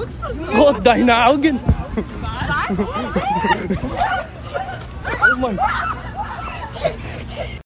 guckst du so? Gott, deine Augen. Was? Oh mein